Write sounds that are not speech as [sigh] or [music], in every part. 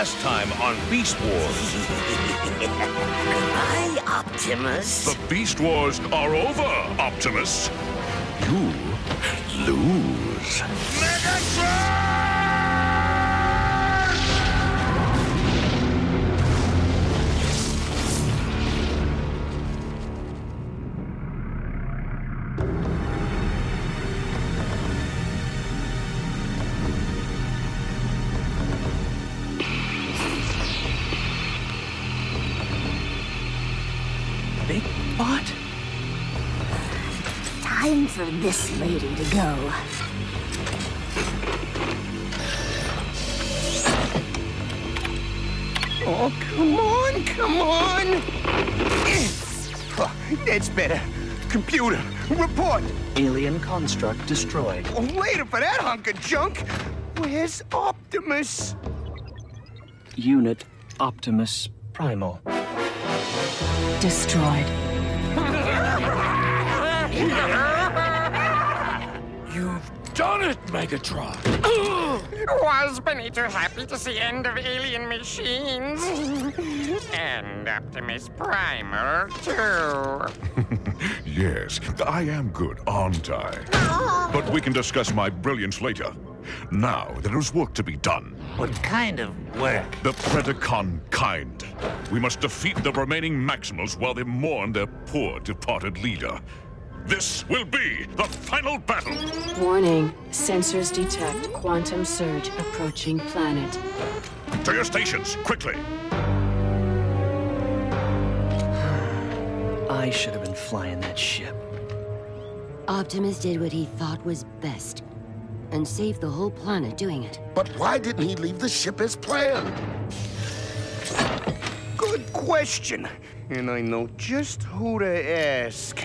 Last time on Beast Wars. Goodbye, Optimus. The Beast Wars are over, Optimus. You lose. Megatron! For this lady to go. Oh, come on, come on! Oh, that's better. Computer, report! Alien construct destroyed. Oh, later for that hunk of junk! Where's Optimus? Unit Optimus Primal. Destroyed. [laughs] You've it, Megatron! Waspinator happy to see end of alien machines? [laughs] and Optimus Primal, too. [laughs] yes, I am good, aren't I? [laughs] but we can discuss my brilliance later. Now, there is work to be done. What kind of work? The Predacon kind. We must defeat the remaining Maximals while they mourn their poor departed leader. This will be the final battle! Warning. Sensors detect quantum surge approaching planet. To your stations, quickly! I should have been flying that ship. Optimus did what he thought was best. And saved the whole planet doing it. But why didn't he leave the ship as planned? Good question. And I know just who to ask.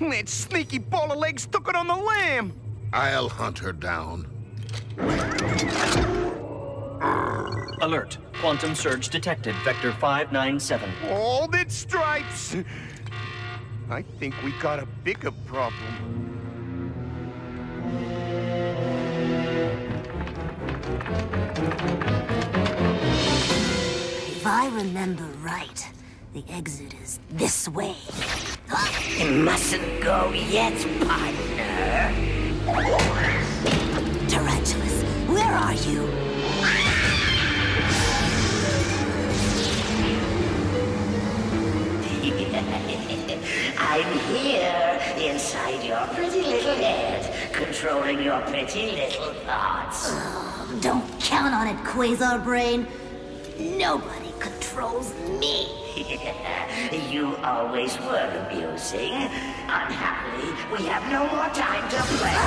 That sneaky ball of legs took it on the lam! I'll hunt her down. Alert. Quantum surge detected. Vector 597. Hold it, Stripes! I think we got a bigger problem. If I remember right, the exit is this way. You mustn't go yet, partner. Tarantulas, where are you? [laughs] I'm here, inside your pretty little head, controlling your pretty little thoughts. Oh, don't count on it, Quasar Brain. Nobody controls me. [laughs] you always were amusing. Unhappily, we have no more time to play.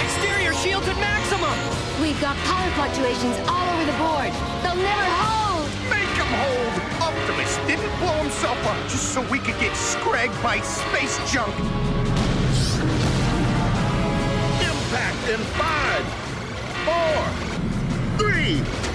Exterior shields at maximum! We've got power fluctuations all over the board. They'll never hold! Hold! Optimus didn't blow himself up just so we could get scragged by space junk! Impact in five, four, three,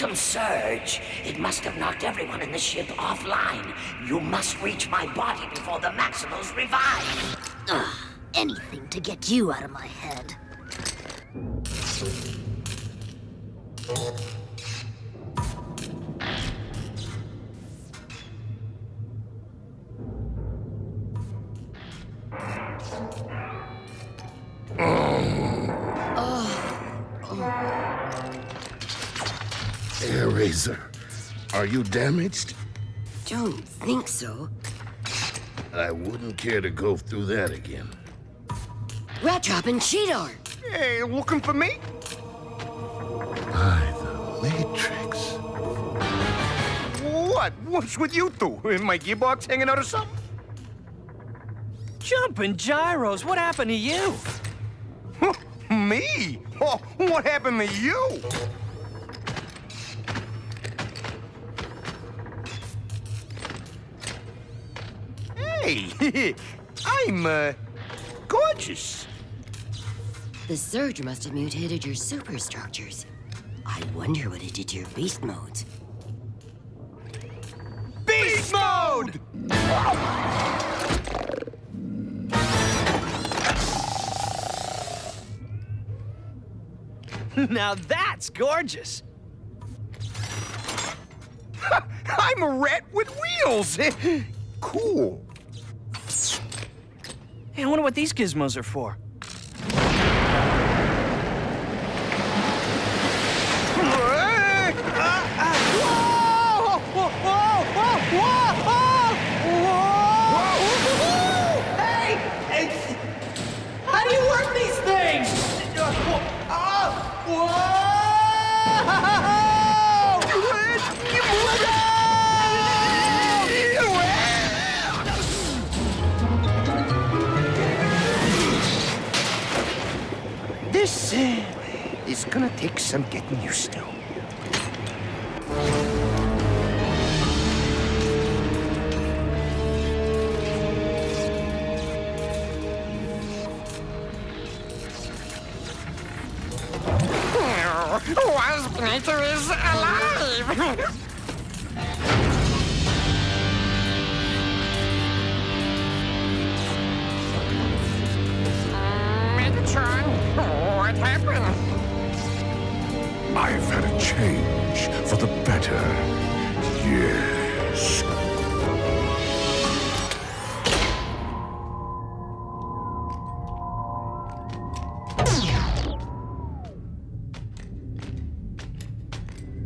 Quantum surge. It must have knocked everyone in the ship offline. You must reach my body before the Maximals revive. Ugh, anything to get you out of my head. Airazor, are you damaged? Don't think so. I wouldn't care to go through that again. Rattrap and Cheetor! Hey, looking for me? By the Matrix. What? What's with you two? In my gearbox hanging out or something? Jumping gyros, what happened to you? [laughs] Me? Oh, what happened to you? Hey, [laughs] I'm, uh, gorgeous. The surge must have mutated your superstructures. I wonder what it did to your beast modes. Beast mode! [laughs] now that's gorgeous. [laughs] I'm a rat with wheels. cool. Hey, I wonder what these gizmos are for. Gonna some getting used to. Waspinator is alive! [laughs] I've had a change for the better. Yes.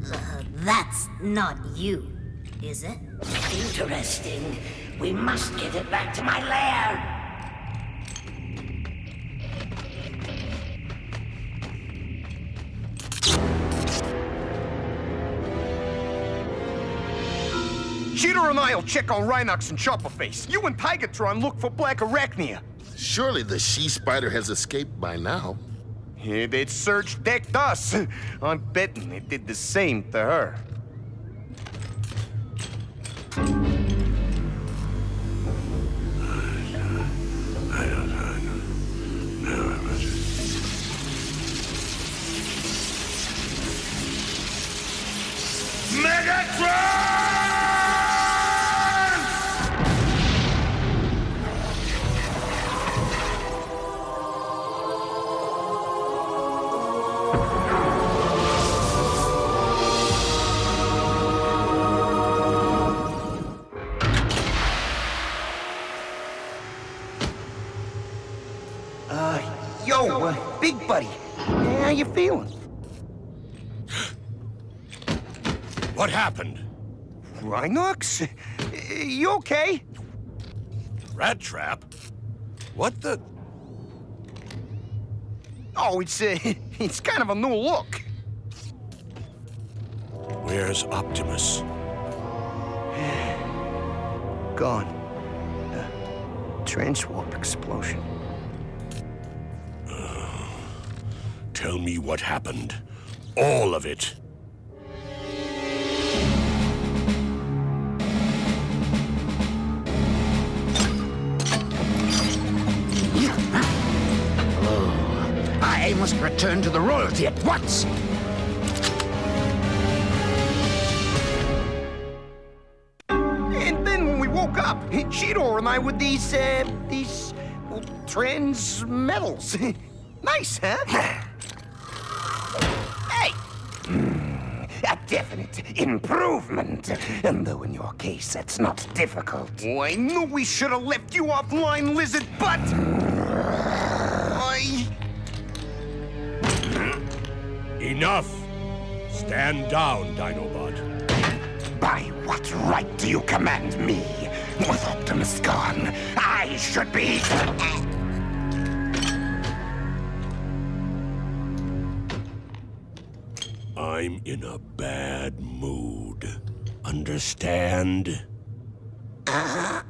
Uh, that's not you, is it? Interesting. We must get it back to my lair. Cheetor and I'll check on Rhinox and Chopperface. You and Tigatron look for Blackarachnia. Surely the she-spider has escaped by now. That surge decked us. [laughs] I'm betting it did the same to her. Uh, yo, uh, big buddy. How you feeling? What happened? Rhinox? You okay? Rattrap? What the? Oh, it's, uh, [laughs] it's kind of a new look. Where's Optimus? [sighs] Gone. Uh, transwarp explosion. Tell me what happened. All of it. must return to the royalty at once! And then when we woke up, Cheetor and I with these, uh, these well, trans metals. [laughs] nice, huh? [sighs] A definite improvement. And though in your case that's not difficult. Oh, I knew we should have left you offline, lizard butt! Enough! Stand down, Dinobot. By what right do you command me? With Optimus gone, I should be... I'm in a bad mood. Understand? Uh-huh.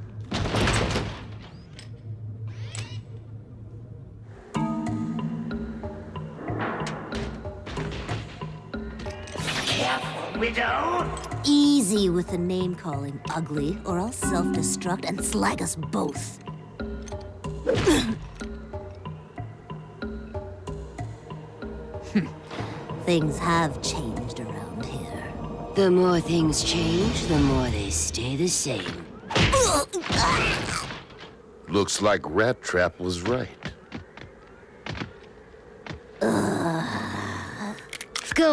Careful, widow! Easy with the name calling, ugly, or I'll self destruct and slag us both. [laughs] things have changed around here. The more things change, the more they stay the same. Looks like Rattrap was right.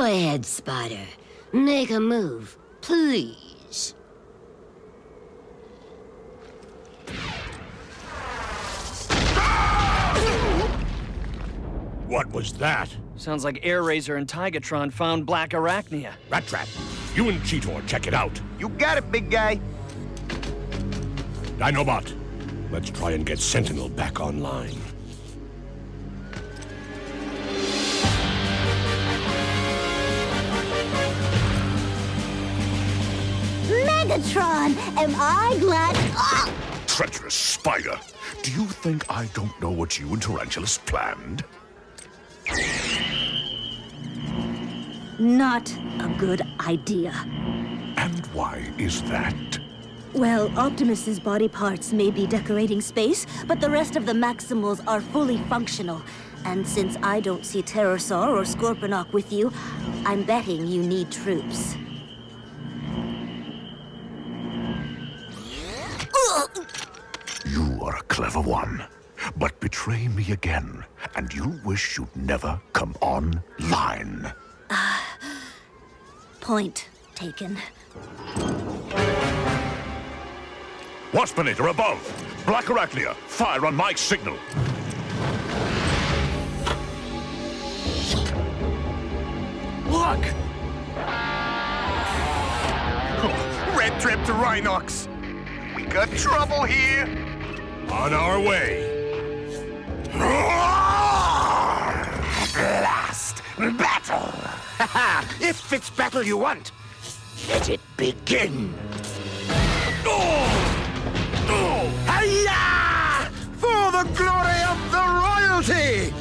Go ahead, Spider. Make a move, please. What was that? Sounds like Airazor and Tigatron found Blackarachnia. Rat Trap, you and Cheetor check it out. You got it, big guy. Dinobot, let's try and get Sentinel back online. Megatron, am I glad? Ah! Treacherous spider! Do you think I don't know what you and Tarantulas planned? Not a good idea. And why is that? Well, Optimus's body parts may be decorating space, but the rest of the Maximals are fully functional. And since I don't see Terrorsaur or Scorponok with you, I'm betting you need troops. Clever one. But betray me again, and you wish you'd never come online. Ah, point taken. Waspinator above! Blackarachnia, fire on my signal! Look! Oh, red trip to Rhinox. We got trouble here. On our way. Last battle! if it's battle you want, let it begin. Hiya! For the glory of the royalty!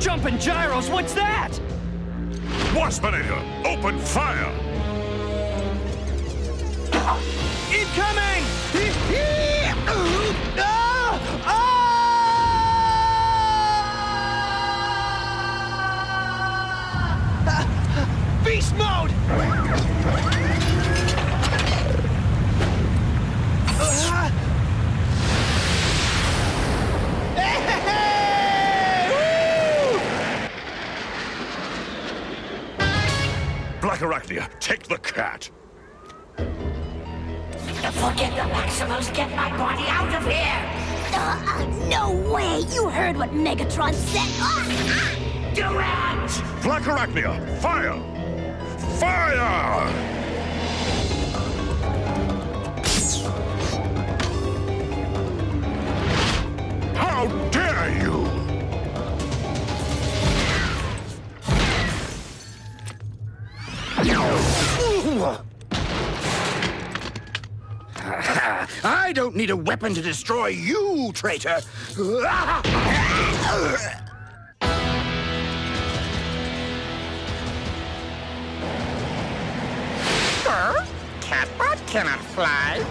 Jumping gyros, what's that? Waspinator, open fire! Incoming! Beast mode! Blackarachnia, take the cat! Forget the Maximals, get my body out of here! Uh, no way! You heard what Megatron said! Ah! Do it! Blackarachnia, fire! Fire! I don't need a weapon to destroy you, traitor. Sir, Catbot cannot fly.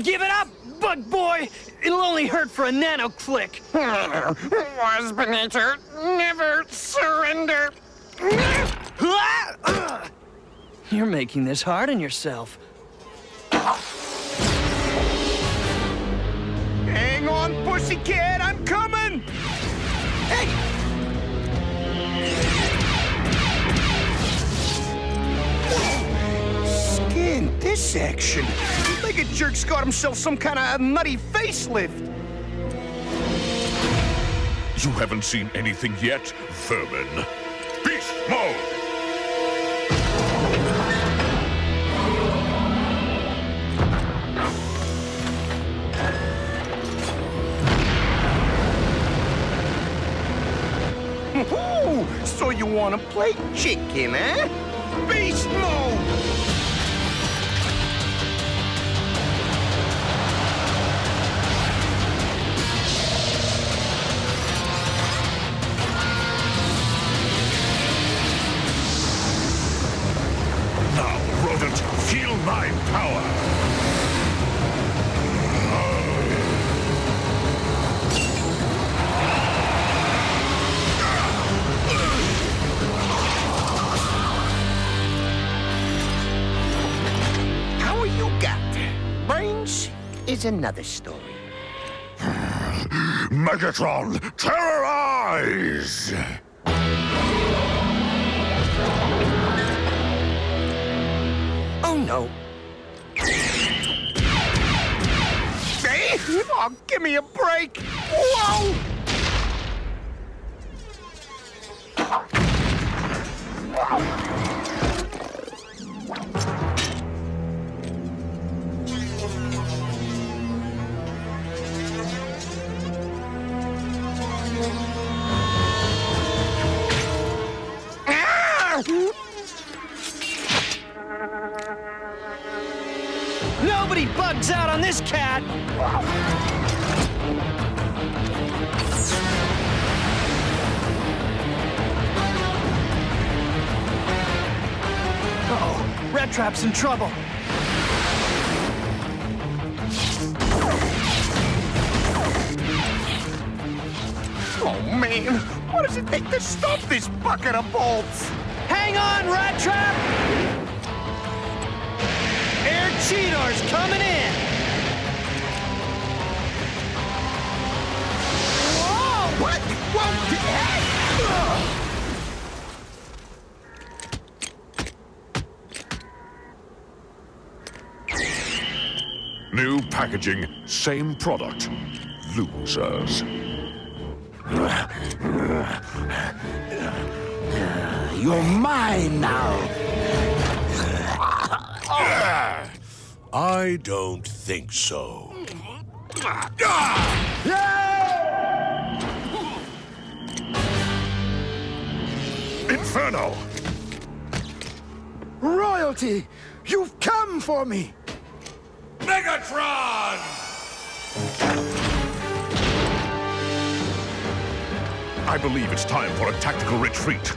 Give it up, Bug Boy! It'll only hurt for a nano click. [laughs] Waspinator, never surrender. [laughs] You're making this hard on yourself. Hang on, pussycat, I'm coming! Hey! Skin this action. Like a jerk's got himself some kind of a nutty facelift. You haven't seen anything yet, vermin. Beast mode! You want to play chicken, eh? Beast mode! Now, rodent, feel my power! Is another story. [sighs] Megatron, terrorize! Oh no. Hey, oh, give me a break. Whoa! Bugs out on this cat! Uh-oh, Rattrap's in trouble. Oh man, what does it take to stop this bucket of bolts? Hang on, Rattrap! Air Cheetor's coming in! Whoa! What? Whoa! Hey! Ugh! New packaging, same product. Losers. You're mine now. I don't think so. Inferno! Royalty, you've come for me. Megatron! I believe it's time for a tactical retreat.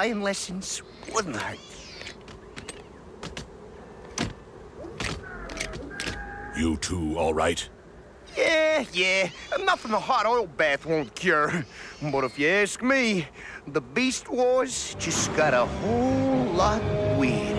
Flying lessons wouldn't hurt. You two all right? Yeah, yeah, nothing a hot oil bath won't cure. But if you ask me, the Beast Wars just got a whole lot weirder.